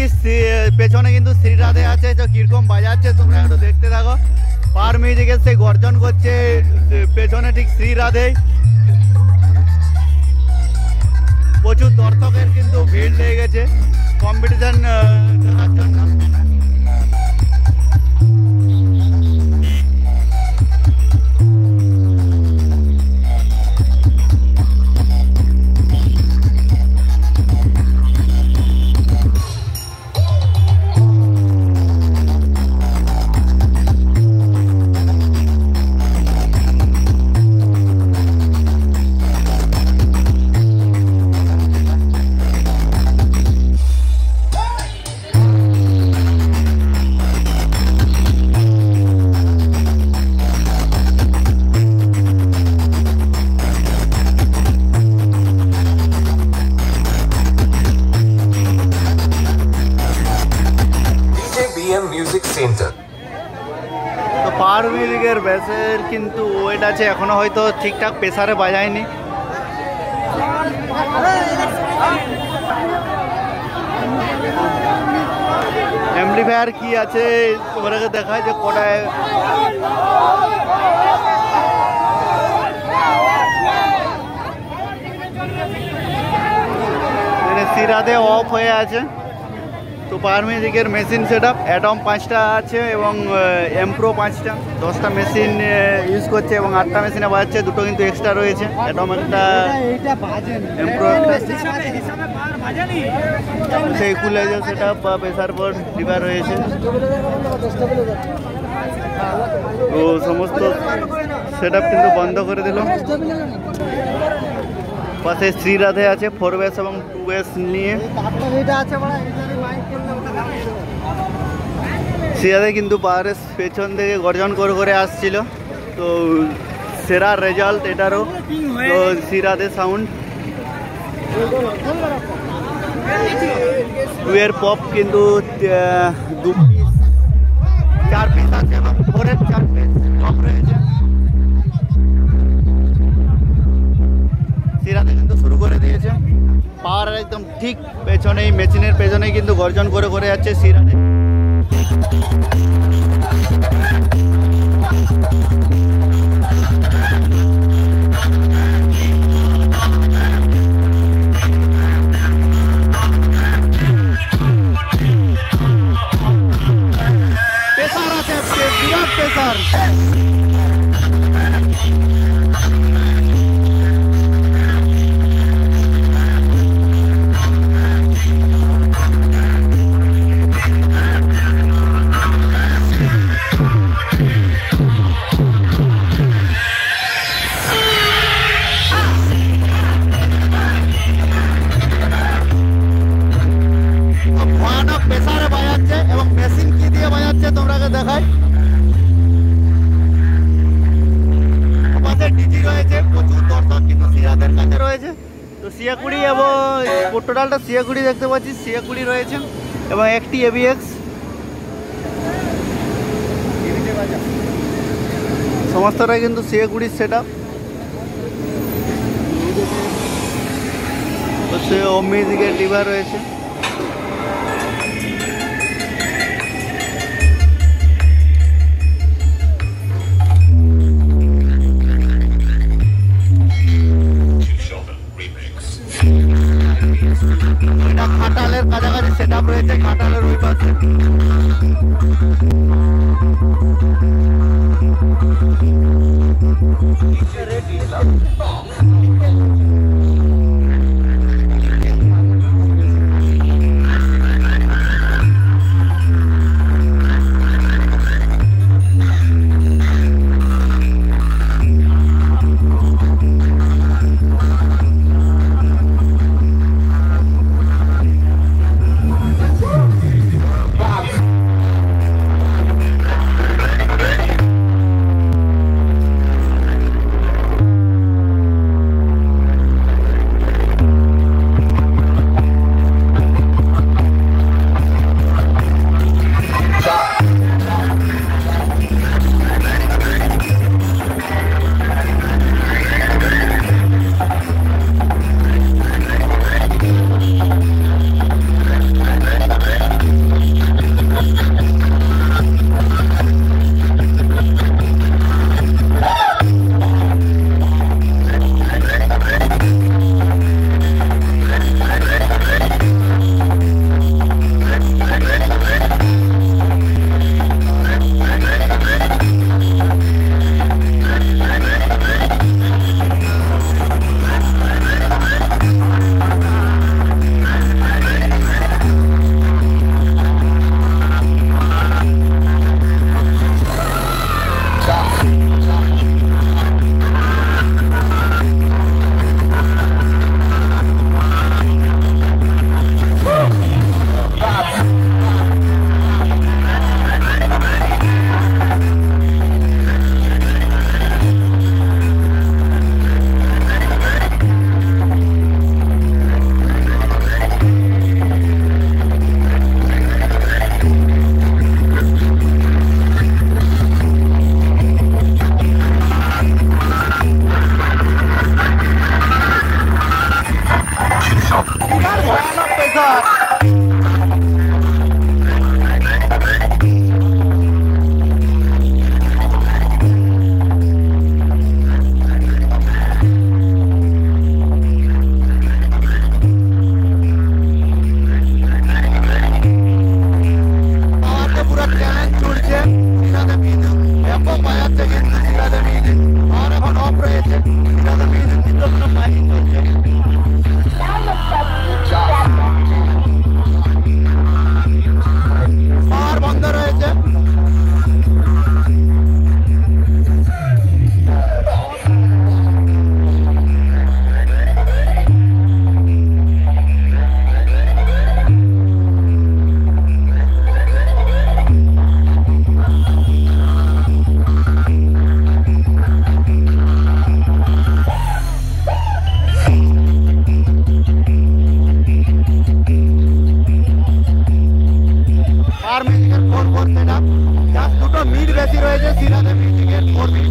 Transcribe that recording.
কি পেছনে কিন্তু শ্রীরাধে আছে, তো কীরকম বাজাচ্ছে তোমরা একটু দেখতে থাকো। পার মিউজিকের সেই গর্জন করছে পেছনে ঠিক শ্রীরাধে প্রচুর দর্শকের কিন্তু ভিড় লেগে গেছে। Competition BM Music Center. তো পার মিউজিকের ব্যাসের কিন্তু ওয়েট আছে এখনও হয়তো ঠিকঠাক প্রেসারে বাজায়নি। অ্যাম্পলিফায়ার কি আছে? তোমাকে দেখায় যে কটায় এখানে সিরাতে অফ হয়ে আছে। তো পাওয়ার মিউজিকের মেশিন সেট আপ অ্যাডম পাঁচটা আছে এবং এমপ্রো পাঁচটা। দশটা মেশিন ইউজ করছে এবং আটটা মেশিনে বাজাচ্ছে, দুটো কিন্তু এক্সট্রা রয়েছে। অ্যাডম একটা এমপ্রো সেই কুলাইজার সেট আপ বা প্রেসার বোর্ড ডিবা রয়েছে। তো সমস্ত সেট আপ কিন্তু বন্ধ করে দিল। পাশে শ্রীরাধে আছে ফোর বেস এবং টু বেস নিয়ে। শ্রীরাধে কিন্তু পাহাড়ের পেছন থেকে গর্জন করে করে আসছিল। তো সেরা রেজাল্ট এটারও। তো শ্রীরাধে সাউন্ড টু এর পপ কিন্তু দু চার পিস আছে ফোরের চার পিস রয়েছে। কিন্তু শুরু করে দিয়েছে। পাওয়ার একদম ঠিক পেছনেই মেশিনের পেছনেই কিন্তু গর্জন করে করে যাচ্ছে সিরাতে Thank you. সিয়াকুড়ি এবং টোটালটা সিয়াকুড়ি দেখতে পাচ্ছি, সিয়াকুড়ি রয়েছে এবং একটি এবিএক্স সমস্তটাই কিন্তু সিয়াকুড়ির সেট আপ সে ওম দিকে রয়েছে। Ready, love. Cát Hóa Long bây giờ four four সেটা দুটো মিড বেশি রয়েছে সিরাজে মিউজিকের ফোর মিড